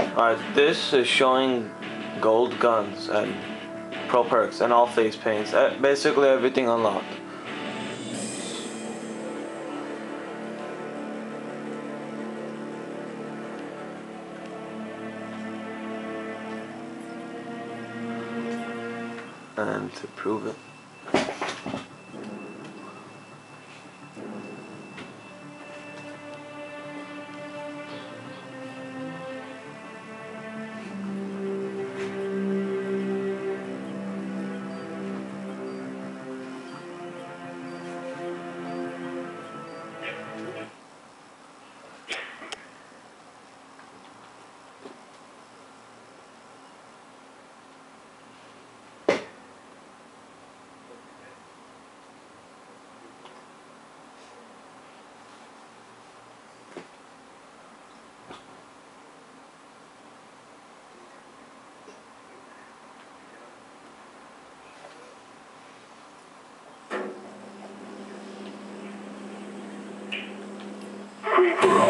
Alright, this is showing gold guns and pro perks and all face paints. Uh, Basically everything unlocked. And to prove it. Free for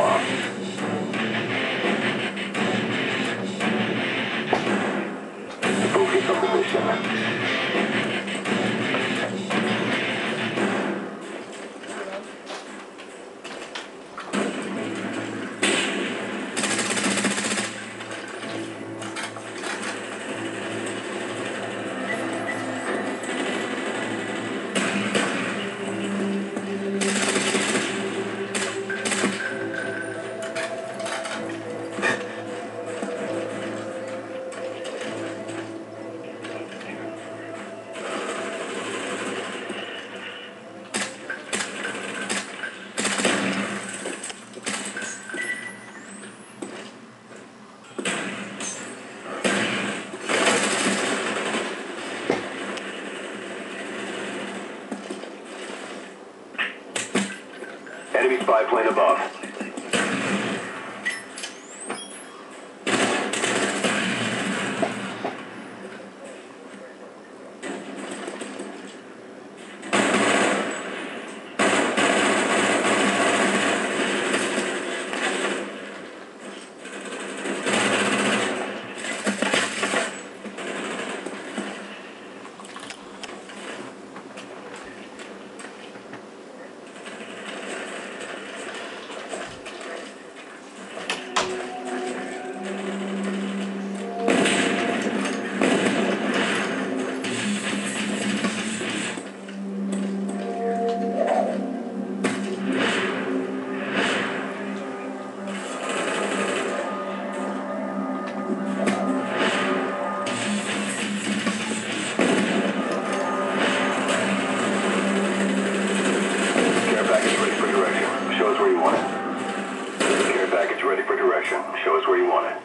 Enemy spy plane above. Direction. Show us where you want it.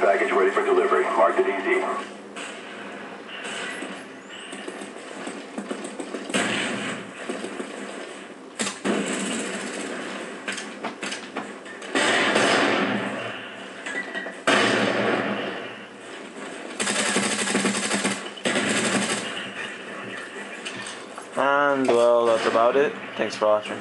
Package ready for delivery. Marked it easy. And well, that's about it. Thanks for watching.